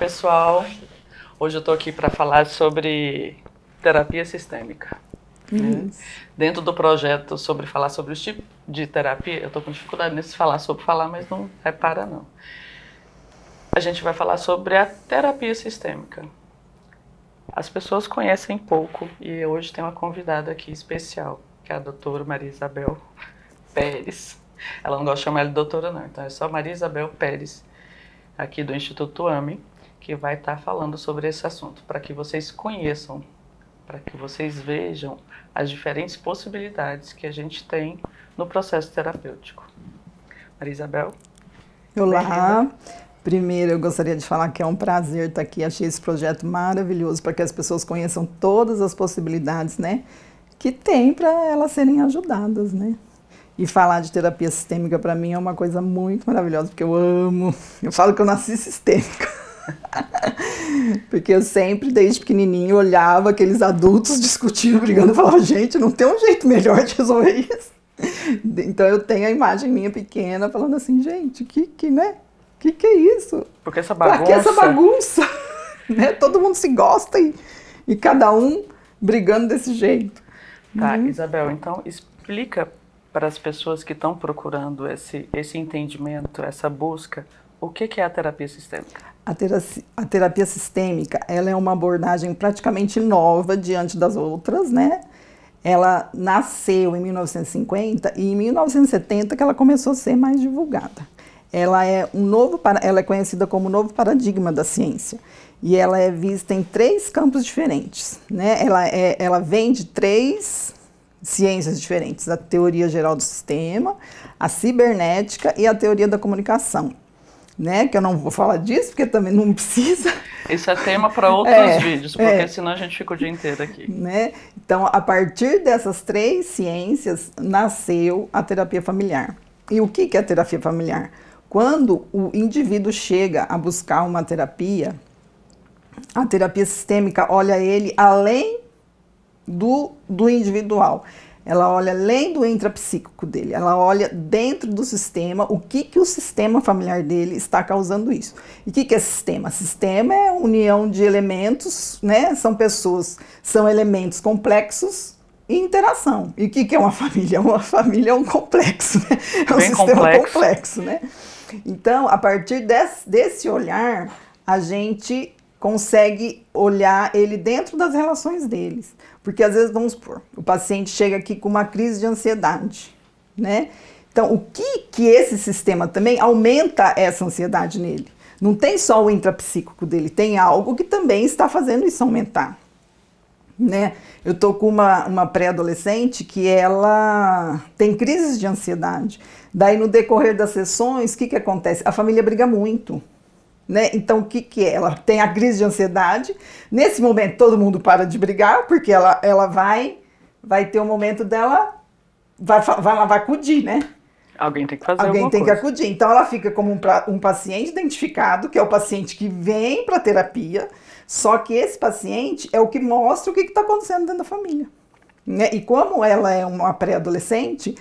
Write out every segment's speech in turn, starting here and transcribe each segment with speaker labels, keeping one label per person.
Speaker 1: pessoal. Hoje eu estou aqui para falar sobre terapia sistêmica. Né? Dentro do projeto sobre falar sobre os tipos de terapia, eu estou com dificuldade nesse falar sobre falar, mas não repara não. A gente vai falar sobre a terapia sistêmica. As pessoas conhecem pouco e hoje tem uma convidada aqui especial, que é a doutora Maria Isabel Pérez. Ela não gosta de chamar ela de doutora não, então é só Maria Isabel Pérez, aqui do Instituto AME, que vai estar tá falando sobre esse assunto, para que vocês conheçam, para que vocês vejam as diferentes possibilidades que a gente tem no processo terapêutico. Maria Isabel?
Speaker 2: Olá! Primeiro, eu gostaria de falar que é um prazer estar aqui. Achei esse projeto maravilhoso para que as pessoas conheçam todas as possibilidades, né, que tem para elas serem ajudadas, né. E falar de terapia sistêmica para mim é uma coisa muito maravilhosa, porque eu amo. Eu falo que eu nasci sistêmica. porque eu sempre, desde pequenininho, olhava aqueles adultos discutindo, brigando, e falava, gente, não tem um jeito melhor de resolver isso. Então eu tenho a imagem minha pequena falando assim, gente, que, que né? Que que é isso?
Speaker 1: Porque essa bagunça.
Speaker 2: Pra que essa bagunça? né? Todo mundo se gosta e, e cada um brigando desse jeito.
Speaker 1: Tá, uhum. Isabel, então explica para as pessoas que estão procurando esse, esse entendimento, essa busca, o que, que é a terapia sistêmica?
Speaker 2: A terapia, sistêmica ela é uma abordagem praticamente nova diante das outras, né? Ela nasceu em 1950 e em 1970 que ela começou a ser mais divulgada. Ela é um novo, ela é conhecida como o novo paradigma da ciência e ela é vista em três campos diferentes, né? Ela é, ela vem de três ciências diferentes: a teoria geral do sistema, a cibernética e a teoria da comunicação. Né? Que eu não vou falar disso, porque também não precisa.
Speaker 1: Isso é tema para outros é, vídeos, porque é, senão a gente fica o dia inteiro aqui.
Speaker 2: Né? Então, a partir dessas três ciências, nasceu a terapia familiar. E o que, que é a terapia familiar? Quando o indivíduo chega a buscar uma terapia, a terapia sistêmica olha ele além do, do individual. Ela olha além do intrapsíquico dele, ela olha dentro do sistema o que, que o sistema familiar dele está causando isso. E o que, que é sistema? Sistema é união de elementos, né? São pessoas, são elementos complexos e interação. E o que, que é uma família? Uma família é um complexo, né? É um
Speaker 1: Bem
Speaker 2: sistema
Speaker 1: complexo.
Speaker 2: complexo, né? Então, a partir desse, desse olhar, a gente consegue olhar ele dentro das relações deles. Porque às vezes, vamos supor, o paciente chega aqui com uma crise de ansiedade, né? Então, o que que esse sistema também aumenta essa ansiedade nele? Não tem só o intrapsíquico dele, tem algo que também está fazendo isso aumentar, né? Eu tô com uma, uma pré-adolescente que ela tem crises de ansiedade. Daí, no decorrer das sessões, o que que acontece? A família briga muito. Né? Então, o que, que é? Ela tem a crise de ansiedade. Nesse momento, todo mundo para de brigar, porque ela, ela vai, vai ter um momento dela, vai, vai, ela vai acudir, né?
Speaker 1: Alguém tem que fazer
Speaker 2: Alguém tem
Speaker 1: coisa.
Speaker 2: que acudir. Então, ela fica como um, um paciente identificado, que é o paciente que vem para terapia, só que esse paciente é o que mostra o que está acontecendo dentro da família. Né? E como ela é uma pré-adolescente,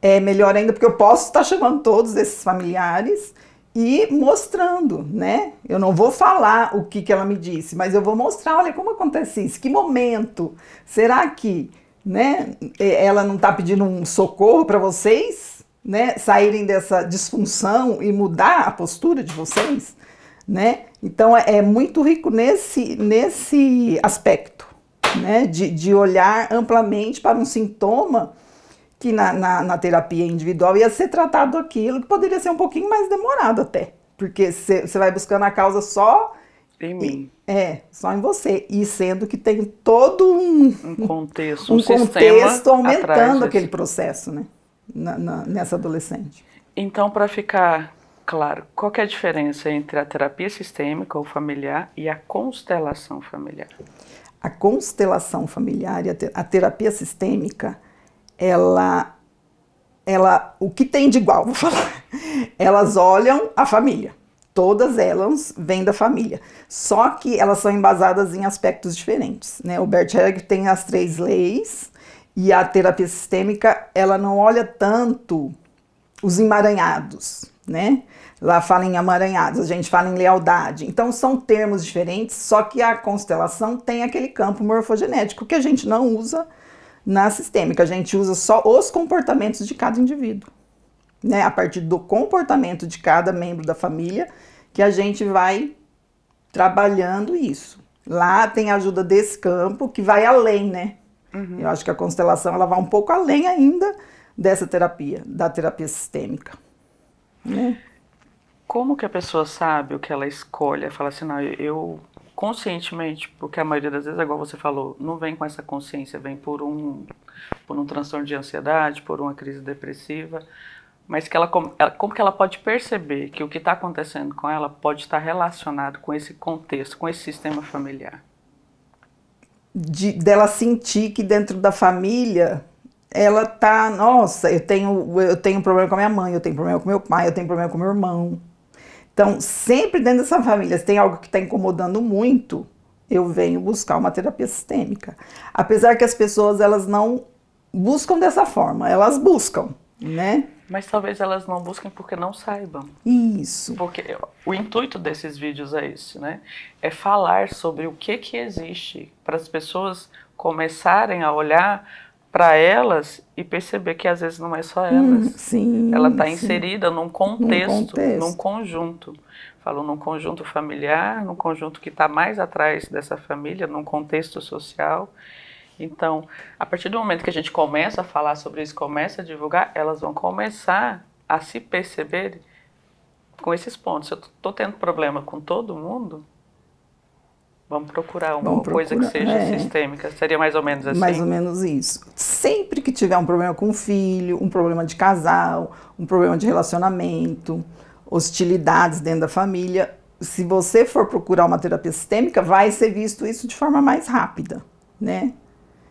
Speaker 2: é melhor ainda, porque eu posso estar chamando todos esses familiares e mostrando, né? Eu não vou falar o que, que ela me disse, mas eu vou mostrar, olha como acontece isso, que momento, será que, né, ela não está pedindo um socorro para vocês, né, saírem dessa disfunção e mudar a postura de vocês, né? Então é, é muito rico nesse, nesse aspecto, né, de, de olhar amplamente para um sintoma que na, na, na, terapia individual ia ser tratado aquilo que poderia ser um pouquinho mais demorado até. Porque você vai buscando a causa só
Speaker 1: em mim.
Speaker 2: É, só em você. E sendo que tem todo um,
Speaker 1: um contexto, um,
Speaker 2: um contexto aumentando aquele processo, né? Na, na, nessa adolescente.
Speaker 1: Então, para ficar claro, qual é a diferença entre a terapia sistêmica ou familiar e a constelação familiar?
Speaker 2: A constelação familiar e a terapia sistêmica ela, ela, o que tem de igual, vou falar, elas olham a família. Todas elas vêm da família, só que elas são embasadas em aspectos diferentes. Né? O Bert Hellinger tem as três leis e a terapia sistêmica ela não olha tanto os emaranhados, né? Lá fala em amaranhados, a gente fala em lealdade. Então são termos diferentes, só que a constelação tem aquele campo morfogenético que a gente não usa na sistêmica, a gente usa só os comportamentos de cada indivíduo. Né? A partir do comportamento de cada membro da família que a gente vai trabalhando isso. Lá tem a ajuda desse campo que vai além, né? Uhum. Eu acho que a constelação ela vai um pouco além ainda dessa terapia, da terapia sistêmica. Né?
Speaker 1: Como que a pessoa sabe o que ela escolhe? Fala assim, não, eu conscientemente, porque a maioria das vezes, igual você falou, não vem com essa consciência, vem por um, por um transtorno de ansiedade, por uma crise depressiva, mas que ela, como que ela pode perceber que o que está acontecendo com ela pode estar relacionado com esse contexto, com esse sistema familiar?
Speaker 2: De, dela sentir que dentro da família ela tá, nossa, eu tenho, eu tenho problema com a minha mãe, eu tenho problema com meu pai, eu tenho problema com meu irmão. Então, sempre dentro dessa família, se tem algo que está incomodando muito, eu venho buscar uma terapia sistêmica. Apesar que as pessoas elas não buscam dessa forma, elas buscam, né?
Speaker 1: Mas talvez elas não busquem porque não saibam.
Speaker 2: Isso.
Speaker 1: Porque o intuito desses vídeos é isso, né? É falar sobre o que que existe para as pessoas começarem a olhar para elas e perceber que às vezes não é só elas. Hum,
Speaker 2: sim,
Speaker 1: Ela está inserida num contexto, num contexto, num conjunto. Falo num conjunto familiar, num conjunto que está mais atrás dessa família, num contexto social. Então, a partir do momento que a gente começa a falar sobre isso, começa a divulgar, elas vão começar a se perceber com esses pontos. Se eu estou tendo problema com todo mundo, Vamos procurar uma Vamos coisa procurar, que seja é. sistêmica. Seria mais ou menos assim?
Speaker 2: Mais ou menos isso. Sempre que tiver um problema com o filho, um problema de casal, um problema de relacionamento, hostilidades dentro da família, se você for procurar uma terapia sistêmica, vai ser visto isso de forma mais rápida, né?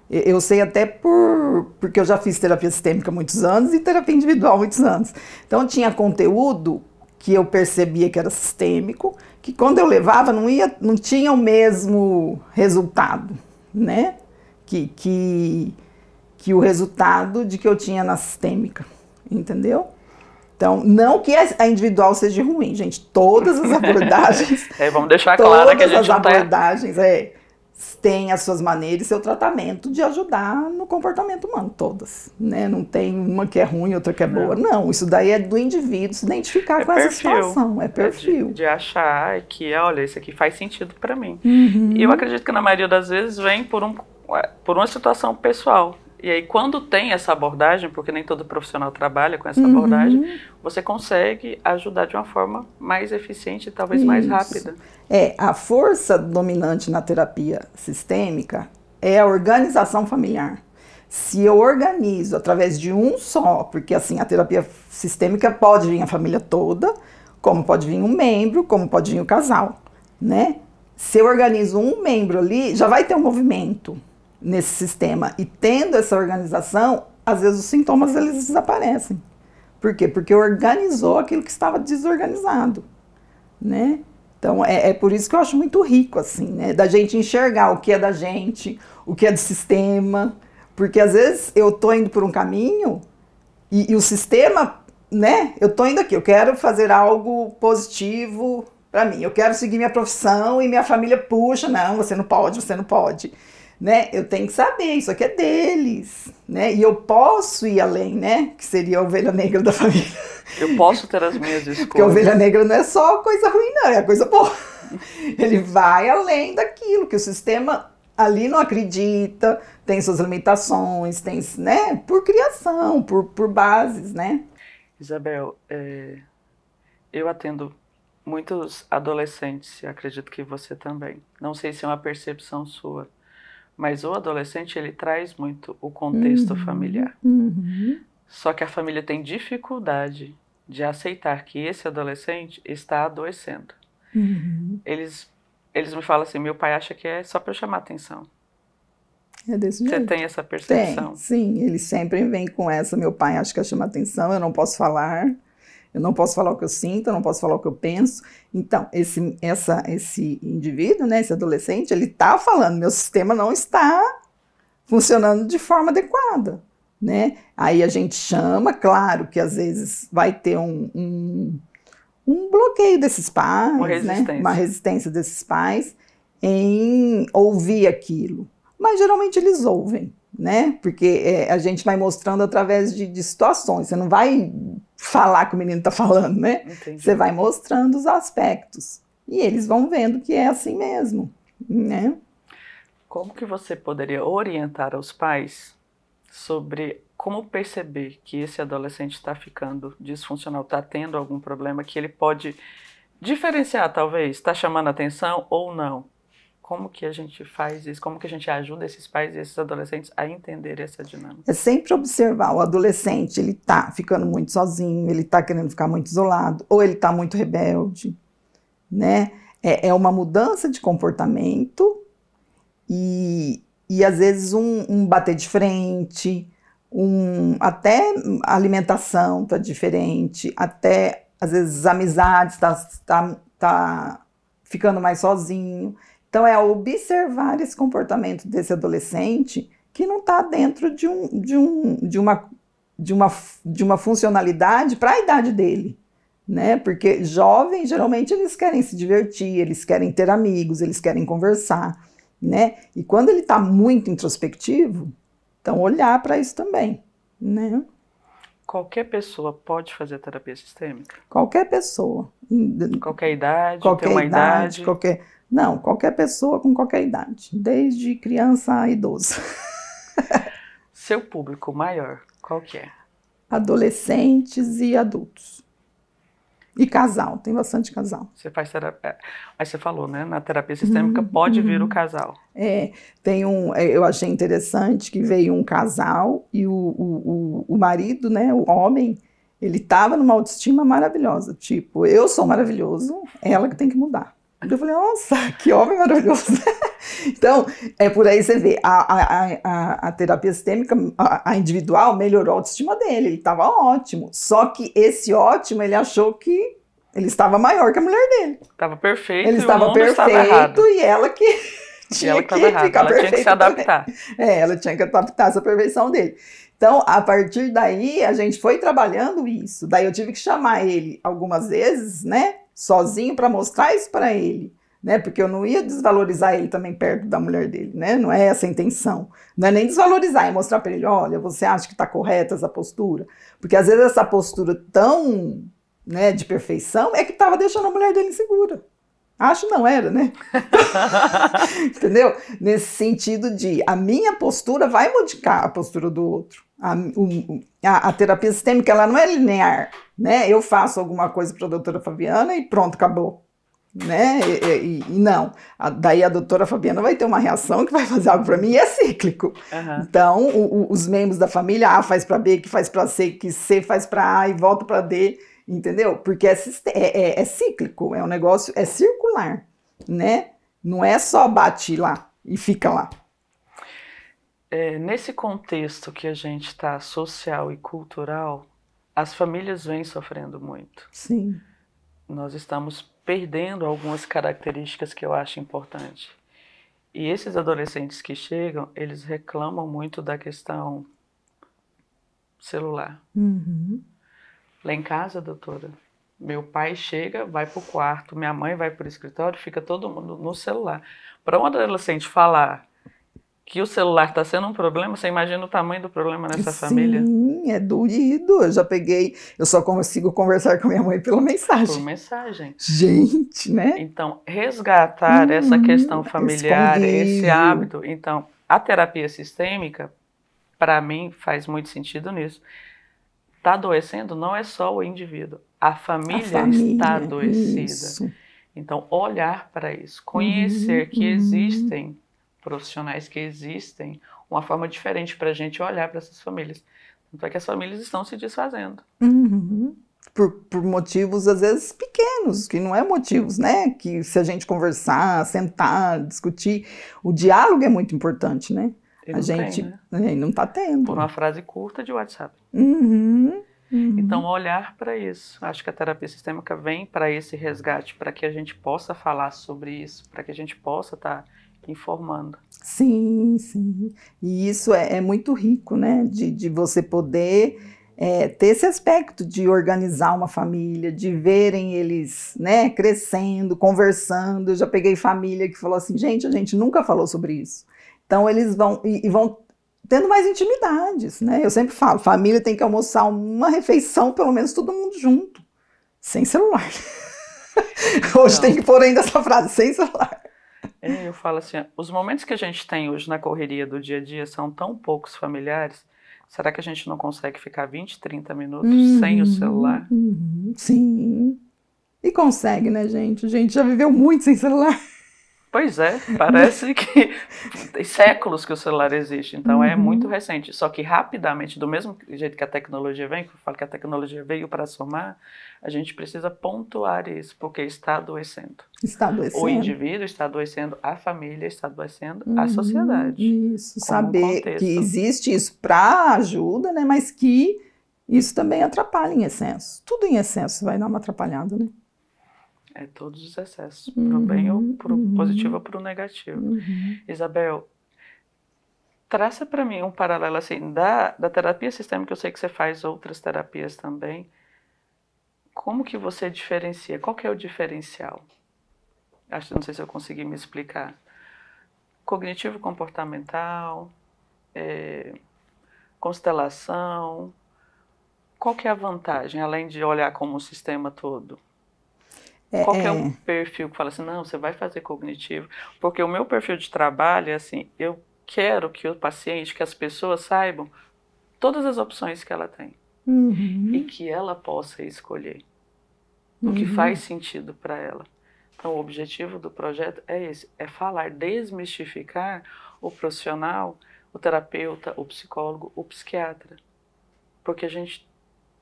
Speaker 2: Eu sei até por porque eu já fiz terapia sistêmica muitos anos e terapia individual muitos anos. Então tinha conteúdo que eu percebia que era sistêmico, que quando eu levava não ia, não tinha o mesmo resultado, né? Que, que, que o resultado de que eu tinha na sistêmica, entendeu? Então, não que a individual seja ruim, gente. Todas as abordagens.
Speaker 1: é, vamos deixar claro que a gente
Speaker 2: as abordagens, tá... é têm as suas maneiras e seu tratamento de ajudar no comportamento humano, todas. Né? Não tem uma que é ruim, outra que é boa. Não, não isso daí é do indivíduo se identificar é com perfil. essa situação. É perfil.
Speaker 1: É de, de, achar que, olha, isso aqui faz sentido para mim. Uhum. E eu acredito que na maioria das vezes vem por, um, por uma situação pessoal. E aí, quando tem essa abordagem, porque nem todo profissional trabalha com essa uhum. abordagem, você consegue ajudar de uma forma mais eficiente e talvez Isso. mais rápida.
Speaker 2: É, a força dominante na terapia sistêmica é a organização familiar. Se eu organizo através de um só, porque assim, a terapia sistêmica pode vir a família toda, como pode vir um membro, como pode vir o casal, né? Se eu organizo um membro ali, já vai ter um movimento nesse sistema. E tendo essa organização, às vezes os sintomas eles desaparecem. Por quê? Porque organizou aquilo que estava desorganizado, né? Então é, é, por isso que eu acho muito rico assim, né? Da gente enxergar o que é da gente, o que é do sistema, porque às vezes eu tô indo por um caminho e, e o sistema, né? Eu tô indo aqui, eu quero fazer algo positivo para mim, eu quero seguir minha profissão e minha família puxa, não, você não pode, você não pode né? Eu tenho que saber, isso aqui é deles, né? E eu posso ir além, né? Que seria a ovelha negra da família.
Speaker 1: Eu posso ter as minhas escolhas.
Speaker 2: Porque a ovelha negra não é só coisa ruim, não, é coisa boa. Ele vai além daquilo que o sistema ali não acredita, tem suas limitações, tem, né? Por criação, por, por bases, né?
Speaker 1: Isabel, é, eu atendo muitos adolescentes, e acredito que você também. Não sei se é uma percepção sua mas o adolescente ele traz muito o contexto uhum, familiar. Uhum. Só que a família tem dificuldade de aceitar que esse adolescente está adoecendo. Uhum. Eles eles me falam assim, meu pai acha que é só para chamar atenção.
Speaker 2: É desse
Speaker 1: jeito.
Speaker 2: Você
Speaker 1: tem essa percepção?
Speaker 2: Tem, sim, ele sempre vem com essa, meu pai acha que é chamar atenção, eu não posso falar. Eu não posso falar o que eu sinto, eu não posso falar o que eu penso. Então, esse, essa, esse indivíduo, né, esse adolescente, ele está falando, meu sistema não está funcionando de forma adequada. Né? Aí a gente chama, claro que às vezes vai ter um, um, um bloqueio desses pais,
Speaker 1: Uma
Speaker 2: né?
Speaker 1: resistência.
Speaker 2: uma resistência desses pais em ouvir aquilo. Mas geralmente eles ouvem, né? Porque é, a gente vai mostrando através de, de situações. Você não vai falar que o menino está falando, né?
Speaker 1: Entendi.
Speaker 2: Você vai mostrando os aspectos. E eles vão vendo que é assim mesmo, né?
Speaker 1: Como que você poderia orientar os pais sobre como perceber que esse adolescente está ficando disfuncional, está tendo algum problema que ele pode diferenciar, talvez, está chamando atenção ou não? Como que a gente faz isso? Como que a gente ajuda esses pais e esses adolescentes a entender essa dinâmica?
Speaker 2: É sempre observar o adolescente, ele tá ficando muito sozinho, ele tá querendo ficar muito isolado, ou ele tá muito rebelde, né? É, é uma mudança de comportamento e, e às vezes um, um bater de frente, um, até a alimentação tá diferente, até às vezes amizades tá, tá, tá ficando mais sozinho. Então é observar esse comportamento desse adolescente que não está dentro de, um, de, um, de, uma, de, uma, de uma funcionalidade para a idade dele. Né? Porque jovens, geralmente, eles querem se divertir, eles querem ter amigos, eles querem conversar. Né? E quando ele está muito introspectivo, então olhar para isso também. Né?
Speaker 1: Qualquer pessoa pode fazer terapia sistêmica?
Speaker 2: Qualquer pessoa.
Speaker 1: Qualquer idade,
Speaker 2: qualquer idade,
Speaker 1: idade.
Speaker 2: qualquer. Não, qualquer pessoa com qualquer idade, desde criança a idoso.
Speaker 1: Seu público maior, qual que é?
Speaker 2: Adolescentes e adultos. E casal, tem bastante casal.
Speaker 1: Você faz terapia. Aí você falou, né? Na terapia sistêmica pode vir o casal.
Speaker 2: É, tem um, é, eu achei interessante que veio um casal e o, o, o, o marido, né, o homem, ele estava numa autoestima maravilhosa. Tipo, eu sou maravilhoso, ela que tem que mudar. Eu falei, nossa, que homem maravilhoso. então, é por aí você vê, a, a, a, a terapia sistêmica, a, a individual, melhorou a autoestima dele, ele estava ótimo. Só que esse ótimo, ele achou que ele estava maior que a mulher dele.
Speaker 1: Estava perfeito.
Speaker 2: Ele estava perfeito e ela que tinha
Speaker 1: ela
Speaker 2: que
Speaker 1: errada.
Speaker 2: ficar
Speaker 1: Ela tinha que se adaptar.
Speaker 2: também. É, ela tinha que adaptar essa perfeição dele. Então, a partir daí, a gente foi trabalhando isso. Daí eu tive que chamar ele algumas vezes, né? Sozinho para mostrar isso para ele, né? Porque eu não ia desvalorizar ele também perto da mulher dele, né? Não é essa a intenção. Não é nem desvalorizar, é mostrar para ele, olha, você acha que está correta essa postura? Porque às vezes essa postura tão, né, de perfeição é que estava deixando a mulher dele insegura. Acho não era, né? Entendeu? Nesse sentido de a minha postura vai modificar a postura do outro. A, o- a- a terapia sistêmica ela não é linear, né? Eu faço alguma coisa para a doutora Fabiana e pronto, acabou. Né? E, e- e não. A- daí a doutora Fabiana vai ter uma reação que vai fazer algo para mim e é cíclico.
Speaker 1: Aham.
Speaker 2: Então, o- o- os membros da família A faz para B, que faz para C, que C faz para A e volta para D, entendeu? Porque é, é- é- é cíclico, é um negócio, é circular, né? Não é só bate lá e fica lá.
Speaker 1: É, nesse contexto que a gente está social e cultural, as famílias vêm sofrendo muito.
Speaker 2: Sim.
Speaker 1: Nós estamos perdendo algumas características que eu acho importante. E esses adolescentes que chegam, eles reclamam muito da questão celular.
Speaker 2: Uhum.
Speaker 1: Lá em casa, doutora, meu pai chega, vai pro quarto, minha mãe vai pro escritório, fica todo mundo no celular. Para um adolescente falar que o celular está sendo um problema, você imagina o tamanho do problema nessa família?
Speaker 2: Sim, é doído. Eu já peguei, eu só consigo conversar com minha mãe pela
Speaker 1: Por
Speaker 2: mensagem.
Speaker 1: mensagem.
Speaker 2: Gente, né?
Speaker 1: Então, resgatar essa
Speaker 2: Uhum,
Speaker 1: questão
Speaker 2: esse
Speaker 1: familiar, esse,
Speaker 2: convívio.
Speaker 1: hábito. Então, a terapia sistêmica, para mim, faz muito sentido nisso. Está adoecendo não é só o indivíduo, a família,
Speaker 2: A família,
Speaker 1: está adoecida.
Speaker 2: isso.
Speaker 1: Então, olhar para isso, conhecer
Speaker 2: Uhum,
Speaker 1: que
Speaker 2: uhum.
Speaker 1: existem profissionais, que existem uma forma diferente para a gente olhar para essas famílias. Tanto é que as famílias estão se desfazendo.
Speaker 2: Uhum. Por, por motivos, às vezes, pequenos, que não é motivos, né? Que se a gente conversar, sentar, discutir, o diálogo é muito importante, né?
Speaker 1: E
Speaker 2: a gente
Speaker 1: tem, né?
Speaker 2: não tá tendo.
Speaker 1: Por uma frase curta de WhatsApp.
Speaker 2: Uhum, uhum.
Speaker 1: Então, olhar para isso. Acho que a terapia sistêmica vem para esse resgate, para que a gente possa falar sobre isso, para que a gente possa estar informando.
Speaker 2: Sim, sim. E isso é, é muito rico, né? De, de você poder é, ter esse aspecto de organizar uma família, de verem eles né, crescendo, conversando. Eu já peguei família que falou assim, gente, a gente nunca falou sobre isso. Então eles vão e, e vão tendo mais intimidades, né? Eu sempre falo, família tem que almoçar uma refeição, pelo menos todo mundo junto, sem celular. Hoje Não. tem que pôr ainda essa frase, sem celular.
Speaker 1: É, eu falo assim, os momentos que a gente tem hoje na correria do dia a dia são tão poucos familiares Será que a gente não consegue ficar 20, 30 minutos uhum, sem o celular?
Speaker 2: Uhum, sim. E consegue, né, gente? A gente já viveu muito sem celular.
Speaker 1: Pois é, parece que tem séculos que o celular existe, então é uhum. é muito recente. Só que rapidamente, do mesmo jeito que a tecnologia vem, que eu falo que a tecnologia veio para somar, a gente precisa pontuar isso, porque está adoecendo.
Speaker 2: Está adoecendo.
Speaker 1: O indivíduo está adoecendo, a família está adoecendo, uhum, a sociedade.
Speaker 2: Isso, saber um que existe isso para ajuda, né, mas que isso também atrapalha em excesso. Tudo em excesso vai dar uma atrapalhada, né?
Speaker 1: É todos os excessos, uhum, para o bem ou para o uhum, positivo ou para o negativo. Uhum. Isabel, traça para mim um paralelo assim da, da terapia sistêmica, eu sei que você faz outras terapias também. Como que você diferencia? Qual que é o diferencial? Acho, não sei se eu consegui me explicar. Cognitivo comportamental, é, constelação. Qual que é a vantagem, além de olhar como um sistema todo? É, Qual é, é um perfil que fala assim, não, você vai fazer cognitivo? Porque o meu perfil de trabalho é assim, eu quero que o paciente, que as pessoas saibam todas as opções que ela tem. Uhum. E que ela possa escolher uhum. o que uhum. faz sentido para ela. Então, o objetivo do projeto é esse, é falar, desmistificar o profissional, o terapeuta, o psicólogo, o psiquiatra. Porque a gente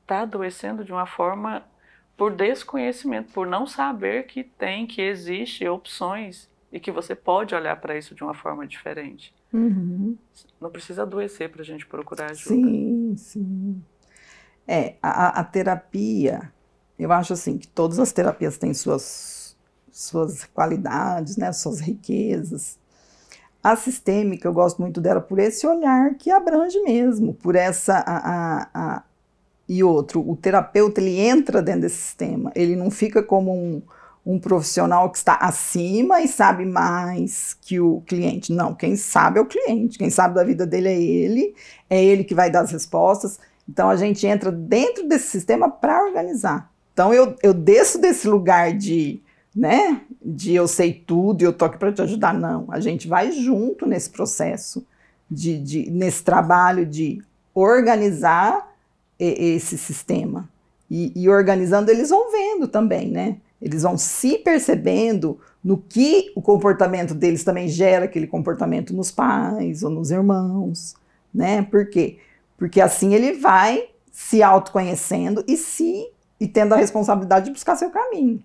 Speaker 1: está adoecendo de uma forma por desconhecimento, por não saber que tem, que existe opções e que você pode olhar para isso de uma forma diferente. Uhum. Não precisa adoecer para a gente procurar ajuda.
Speaker 2: Sim, sim. É, a, a, terapia, eu acho assim que todas as terapias têm suas, suas qualidades, né, suas riquezas. A sistêmica, eu gosto muito dela por esse olhar que abrange mesmo, por essa a, a, e outro, o terapeuta ele entra dentro desse sistema, ele não fica como um, um profissional que está acima e sabe mais que o cliente. Não, quem sabe é o cliente, quem sabe da vida dele é ele, é ele que vai dar as respostas. Então a gente entra dentro desse sistema para organizar. Então eu, eu desço desse lugar de, né, de eu sei tudo e eu tô aqui para te ajudar. Não, a gente vai junto nesse processo, de, de, nesse trabalho de organizar esse sistema. E, e, organizando, eles vão vendo também, né? Eles vão se percebendo no que o comportamento deles também gera aquele comportamento nos pais ou nos irmãos, né? Por quê? Porque assim ele vai se autoconhecendo e se e tendo a responsabilidade de buscar seu caminho.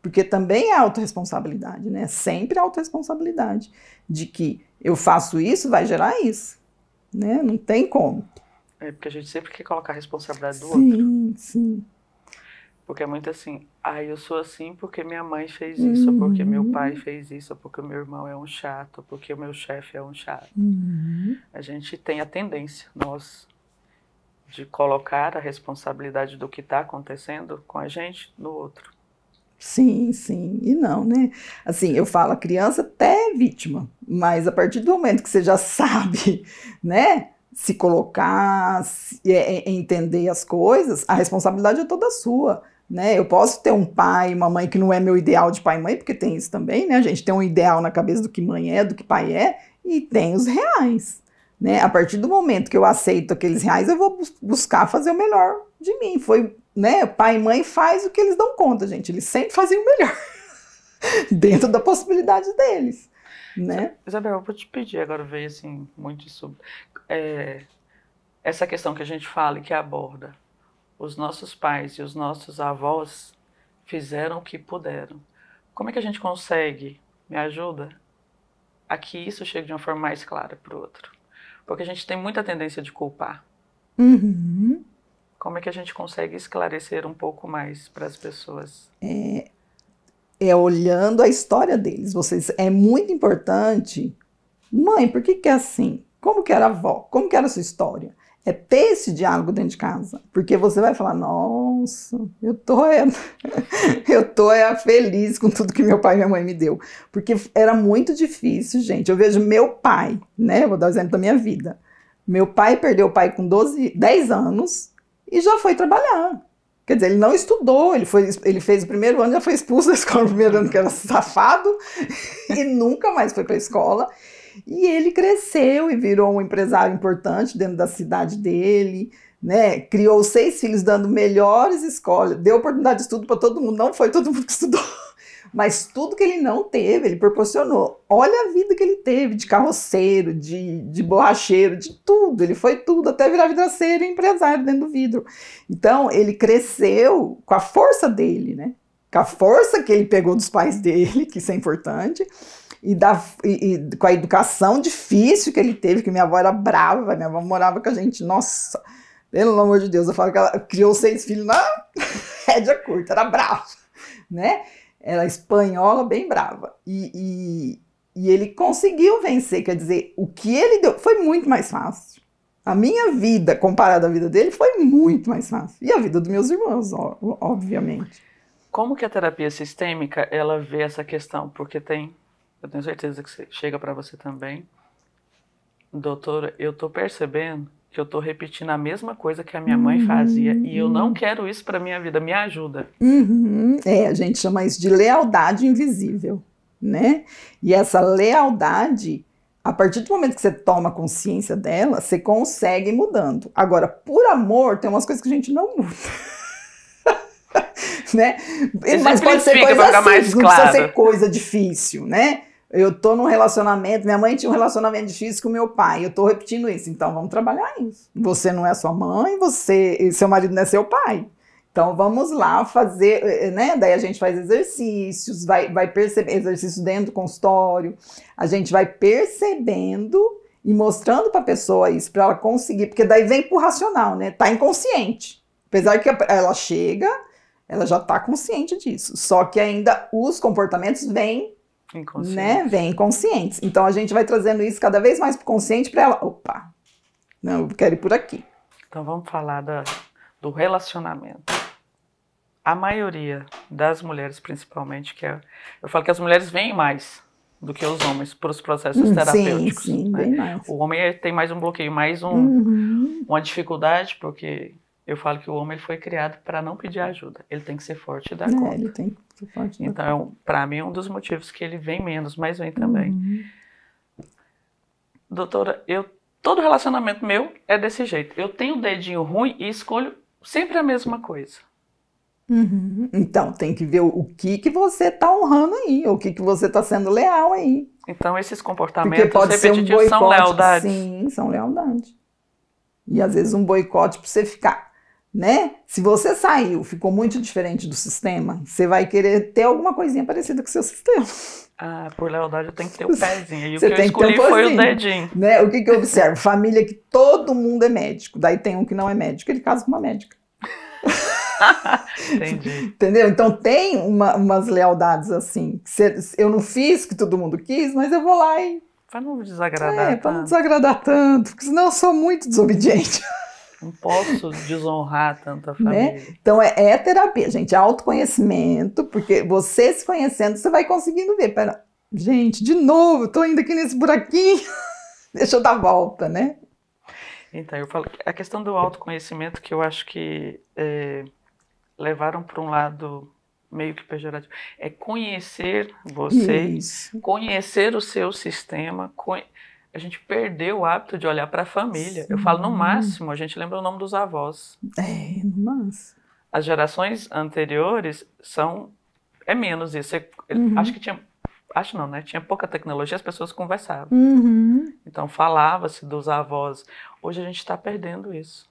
Speaker 2: Porque também é autorresponsabilidade, né? Sempre autorresponsabilidade de que eu faço isso, vai gerar isso, né? Não tem como.
Speaker 1: É, porque a gente sempre quer colocar a responsabilidade do
Speaker 2: sim,
Speaker 1: outro.
Speaker 2: Sim, sim.
Speaker 1: Porque é muito assim, ah, eu sou assim porque minha mãe fez isso, uhum. porque meu pai uhum. fez isso, porque o meu irmão é um chato, porque o meu chefe é um chato. Uhum. A gente tem a tendência, nós, de colocar a responsabilidade do que está acontecendo com a gente no outro.
Speaker 2: Sim, sim, e não, né? Assim, eu falo, a criança até é vítima, mas a partir do momento que você já sabe, né, se colocar, se, é, é, entender as coisas, a responsabilidade é toda sua. Né? Eu posso ter um pai e uma mãe que não é meu ideal de pai e mãe, porque tem isso também, né? A gente tem um ideal na cabeça do que mãe é, do que pai é, e tem os reais. Né? A partir do momento que eu aceito aqueles reais, eu vou buscar fazer o melhor de mim. Foi, né? Pai e mãe faz o que eles dão conta, gente. Eles sempre fazem o melhor. Dentro da possibilidade deles. Né?
Speaker 1: Isabel, eu vou te pedir agora, veio assim, muito sobre é, essa questão que a gente fala e que aborda. Os nossos pais e os nossos avós fizeram o que puderam. Como é que a gente consegue, me ajuda, a que isso chegue de uma forma mais clara para o outro? Porque a gente tem muita tendência de culpar. Uhum. Como é que a gente consegue esclarecer um pouco mais para as pessoas?
Speaker 2: É, é olhando a história deles. Vocês é muito importante. Mãe, por que, que é assim? Como que era a avó? Como que era a sua história? é ter esse diálogo dentro de casa. Porque você vai falar, nossa, eu tô, é, eu tô é, feliz com tudo que meu pai e minha mãe me deu. Porque era muito difícil, gente. Eu vejo meu pai, né? Vou dar o exemplo da minha vida. Meu pai perdeu o pai com 12, 10 anos e já foi trabalhar. Quer dizer, ele não estudou, ele, foi, ele fez o primeiro ano, já foi expulso da escola no primeiro ano, que era safado, e nunca mais foi para a escola. E ele cresceu e virou um empresário importante dentro da cidade dele, né? Criou seis filhos, dando melhores escolas, deu oportunidade de estudo para todo mundo. Não foi todo mundo que estudou, mas tudo que ele não teve, ele proporcionou. Olha a vida que ele teve de carroceiro, de, de borracheiro, de tudo. Ele foi tudo, até virar vidraceiro e empresário dentro do vidro. Então, ele cresceu com a força dele, né? Com a força que ele pegou dos pais dele, que isso é importante e, da, e, e, com a educação difícil que ele teve, que minha avó era brava, minha avó morava com a gente, nossa, pelo amor de Deus, eu falo que ela criou seis filhos na rédea curta, era brava, né? Era espanhola, bem brava. E, e, e ele conseguiu vencer, quer dizer, o que ele deu foi muito mais fácil. A minha vida, comparada à vida dele, foi muito mais fácil. E a vida dos meus irmãos, obviamente.
Speaker 1: Como que a terapia sistêmica, ela vê essa questão? Porque tem eu tenho certeza que chega para você também. Doutora, eu tô percebendo que eu tô repetindo a mesma coisa que a minha mãe fazia e eu não quero isso para minha vida. Me ajuda.
Speaker 2: Uhum. É, a gente chama isso de lealdade invisível, né? E essa lealdade, a partir do momento que você toma consciência dela, você consegue ir mudando. Agora, por amor, tem umas coisas que a gente não muda. né? Mas pode ser coisa mais não claro. precisa ser coisa difícil, né? Eu tô num relacionamento, minha mãe tinha um relacionamento difícil com meu pai, eu tô repetindo isso, então vamos trabalhar isso. Você não é sua mãe, você, seu marido não é seu pai. Então vamos lá fazer, eh, né? Daí a gente faz exercícios, vai, vai perceber exercício dentro do consultório, a gente vai percebendo e mostrando para a pessoa isso, para ela conseguir, porque daí vem pro racional, né? Tá inconsciente. Apesar que ela chega, ela já tá consciente disso. Só que ainda os comportamentos vêm né, vem inconscientes. Então a gente vai trazendo isso cada vez mais pro consciente para ela, opa, não, eu quero ir por aqui.
Speaker 1: Então vamos falar da, do relacionamento. A maioria das mulheres, principalmente, que é, eu falo que as mulheres vêm mais do que os homens para os processos hum, terapêuticos.
Speaker 2: Sim, sim, né? bem mais.
Speaker 1: O homem tem mais um bloqueio, mais um, uhum. uma dificuldade, porque eu falo que o homem foi criado para não pedir ajuda. Ele tem que ser forte e dar é, conta.
Speaker 2: Ele tem ser forte.
Speaker 1: Então, para mim, é um dos motivos que ele vem menos, mas vem também. Uhum. Doutora, eu todo relacionamento meu é desse jeito. Eu tenho o dedinho ruim e escolho sempre a mesma coisa.
Speaker 2: Uhum. Então, tem que ver o que, que você está honrando aí, o que, que você está sendo leal aí.
Speaker 1: Então, esses comportamentos repetitivos um são lealdades.
Speaker 2: Sim, são lealdades. E às vezes um boicote para você ficar né? Se você saiu, ficou muito diferente do sistema, você vai querer ter alguma coisinha parecida com o seu sistema.
Speaker 1: Ah, por lealdade eu tenho que ter o um pezinho. E o que eu escolhi um foi o dedinho.
Speaker 2: Né? O que, que eu observo? Família que todo mundo é médico. Daí tem um que não é médico, ele casa com uma médica.
Speaker 1: Entendi.
Speaker 2: Entendeu? Então tem uma, umas lealdades assim. eu não fiz o que todo mundo quis, mas eu vou lá e.
Speaker 1: Para não desagradar.
Speaker 2: É, para não desagradar tanto, porque senão eu sou muito desobediente.
Speaker 1: Não posso desonrar tanta né? família. Né?
Speaker 2: Então é, é, terapia, gente, é autoconhecimento, porque você se conhecendo, você vai conseguindo ver. Pera, gente, de novo, tô indo aqui nesse buraquinho, deixa eu dar volta, né?
Speaker 1: Então, eu falo a questão do autoconhecimento que eu acho que é, levaram para um lado meio que pejorativo, é conhecer você, Isso. conhecer o seu sistema, a gente perdeu o hábito de olhar para a família. Sim. Eu falo no máximo, a gente lembra o nome dos avós.
Speaker 2: É, no máximo.
Speaker 1: As gerações anteriores são é menos isso. Uhum. Acho que tinha acho não, né? Tinha pouca tecnologia, as pessoas conversavam.
Speaker 2: Uhum.
Speaker 1: Então falava-se dos avós. Hoje a gente está perdendo isso.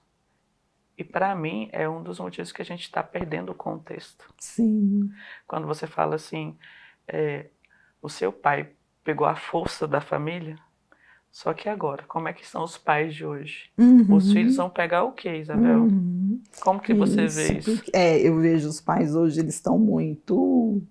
Speaker 1: E para mim é um dos motivos que a gente está perdendo o contexto.
Speaker 2: Sim.
Speaker 1: Quando você fala assim, é, o seu pai pegou a força da família, só que agora, como é que são os pais de hoje? Uhum. Os filhos vão pegar o quê, Isabel? Uhum. Como que você isso. vê isso?
Speaker 2: É, eu vejo os pais hoje, eles estão muito...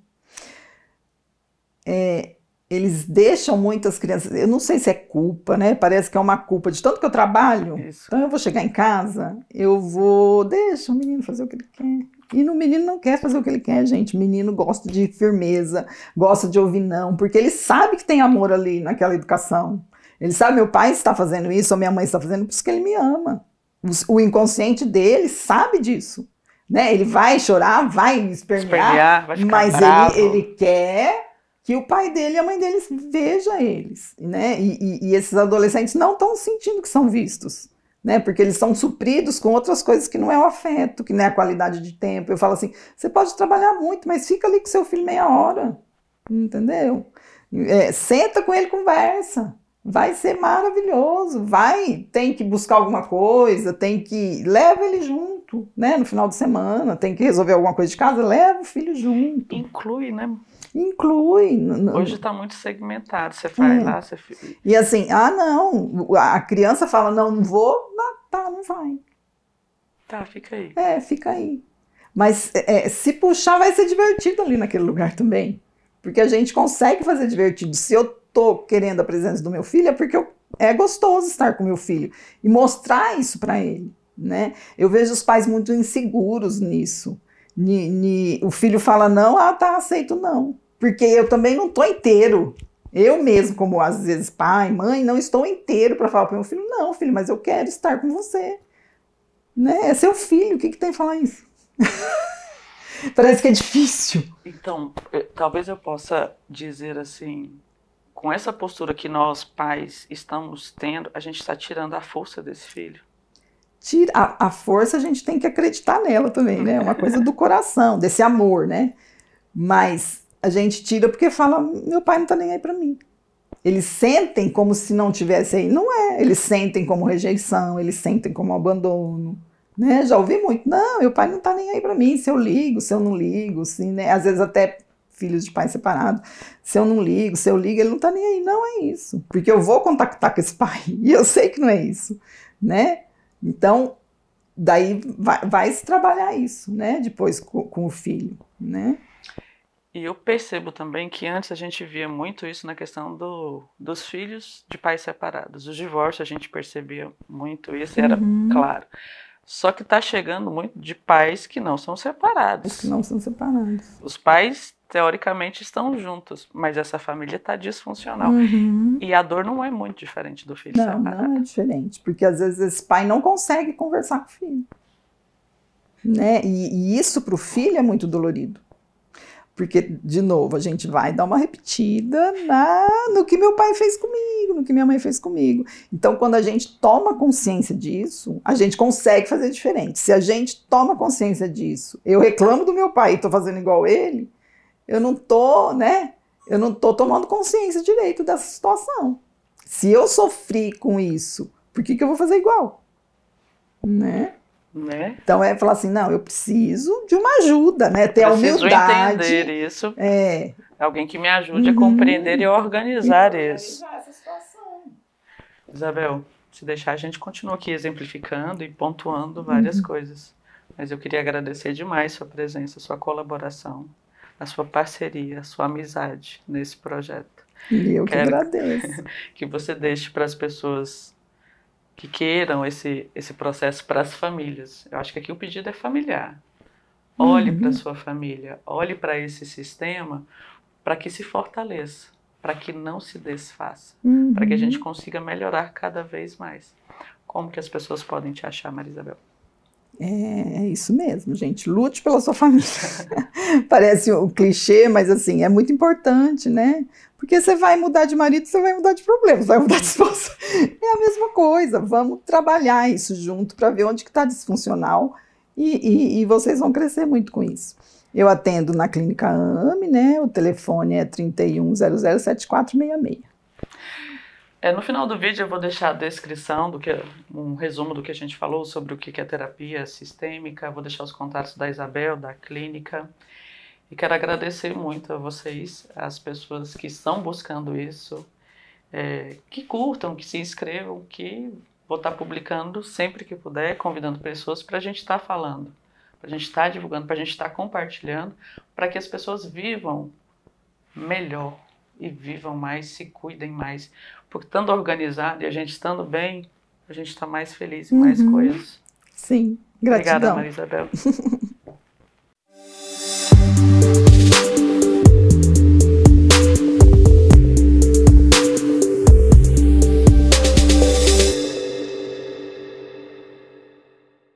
Speaker 2: É, eles deixam muitas crianças. Eu não sei se é culpa, né? Parece que é uma culpa de tanto que eu trabalho. Isso. Então eu vou chegar em casa, eu vou. Deixa o menino fazer o que ele quer. E no menino não quer fazer o que ele quer, gente. O menino gosta de firmeza, gosta de ouvir não, porque ele sabe que tem amor ali naquela educação. Ele sabe, meu pai está fazendo isso, ou minha mãe está fazendo, por isso que ele me ama. O inconsciente dele sabe disso. Né? Ele vai chorar, vai espernear, espernear vai mas ele, ele quer que o pai dele e a mãe deles veja eles, né? E, e, e esses adolescentes não estão sentindo que são vistos, né? Porque eles são supridos com outras coisas que não é o afeto, que não é a qualidade de tempo. Eu falo assim, você pode trabalhar muito, mas fica ali com seu filho meia hora, entendeu? É, senta com ele, conversa. Vai ser maravilhoso. Vai, tem que buscar alguma coisa, tem que leva ele junto, né? No final de semana, tem que resolver alguma coisa de casa, leva o filho junto.
Speaker 1: Inclui, né?
Speaker 2: Inclui.
Speaker 1: Hoje está muito segmentado. Você vai é. lá, você.
Speaker 2: E assim, ah, não. A criança fala, não, não vou, não, tá, não vai.
Speaker 1: Tá, fica aí.
Speaker 2: É, fica aí. Mas é, se puxar, vai ser divertido ali naquele lugar também. Porque a gente consegue fazer divertido. Se eu tô querendo a presença do meu filho, é porque eu, é gostoso estar com meu filho. E mostrar isso para ele. Né? Eu vejo os pais muito inseguros nisso. Ni, ni, o filho fala não, ah, tá, aceito não. Porque eu também não tô inteiro. Eu mesmo, como às vezes pai, mãe, não estou inteiro para falar para meu filho, não, filho, mas eu quero estar com você. Né? É seu filho, o que, que tem a falar isso? Parece que é difícil.
Speaker 1: Então, talvez eu possa dizer assim, com essa postura que nós pais estamos tendo, a gente está tirando a força desse filho
Speaker 2: tira a, a, força a gente tem que acreditar nela também, né? É uma coisa do coração, desse amor, né? Mas a gente tira porque fala, meu pai não tá nem aí para mim. Eles sentem como se não tivesse aí, não é? Eles sentem como rejeição, eles sentem como abandono, né? Já ouvi muito, não, meu pai não tá nem aí para mim, se eu ligo, se eu não ligo, assim, né? Às vezes até filhos de pai separado, se eu não ligo, se eu ligo, ele não tá nem aí, não é isso. Porque eu vou contactar com esse pai e eu sei que não é isso, né? Então, daí vai, vai se trabalhar isso, né? Depois com, com, o filho, né?
Speaker 1: E eu percebo também que antes a gente via muito isso na questão do, dos filhos de pais separados. Os divórcios a gente percebia muito isso, era uhum. claro. Só que está chegando muito de pais que não são separados.
Speaker 2: Que não são separados.
Speaker 1: Os pais teoricamente estão juntos, mas essa família está disfuncional. Uhum. E a dor não é muito diferente do filho
Speaker 2: não,
Speaker 1: separado.
Speaker 2: Não, é diferente, porque às vezes esse pai não consegue conversar com o filho. Né? E, e isso para o filho é muito dolorido. Porque, de novo, a gente vai dar uma repetida na, no que meu pai fez comigo, no que minha mãe fez comigo. Então, quando a gente toma consciência disso, a gente consegue fazer diferente. Se a gente toma consciência disso, eu reclamo do meu pai e estou fazendo igual ele, eu não tô, né? Eu não tô tomando consciência direito dessa situação. Se eu sofri com isso, por que, que eu vou fazer igual? Né?
Speaker 1: Né?
Speaker 2: Então é falar assim, não, eu preciso de uma ajuda, né? Ter
Speaker 1: a
Speaker 2: humildade.
Speaker 1: entender isso.
Speaker 2: É.
Speaker 1: Alguém que me ajude uhum. a compreender e organizar e isso. Essa situação. Isabel, se deixar a gente continua aqui exemplificando e pontuando várias uhum. coisas. Mas eu queria agradecer demais sua presença, sua colaboração a sua parceria, a sua amizade nesse projeto.
Speaker 2: E eu Quero que agradeço.
Speaker 1: Que você deixe para as pessoas que queiram esse, esse processo para as famílias. Eu acho que aqui o pedido é familiar. Olhe uhum. para a sua família, olhe para esse sistema para que se fortaleça, para que não se desfaça, uhum. para que a gente consiga melhorar cada vez mais. Como que as pessoas podem te achar, Marisabel?
Speaker 2: É, é isso mesmo, gente. Lute pela sua família. Parece um clichê, mas assim, é muito importante, né? Porque você vai mudar de marido, você vai mudar de problema, você vai mudar de esposa. É a mesma coisa. Vamos trabalhar isso junto para ver onde que está disfuncional e, e, e, vocês vão crescer muito com isso. Eu atendo na clínica AME, né? O telefone é 31007466.
Speaker 1: É, no final do vídeo eu vou deixar a descrição do que um resumo do que a gente falou sobre o que é terapia sistêmica. Vou deixar os contatos da Isabel, da clínica. E quero agradecer muito a vocês, as pessoas que estão buscando isso, é, que curtam, que se inscrevam, que vou estar publicando sempre que puder, convidando pessoas para a gente estar falando, para a gente estar divulgando, para a gente estar compartilhando, para que as pessoas vivam melhor e vivam mais, se cuidem mais. Porque estando organizado e a gente estando bem, a gente está mais feliz e mais
Speaker 2: Uhum.
Speaker 1: coisas.
Speaker 2: Sim, gratidão.
Speaker 1: Obrigada, Maria Isabel.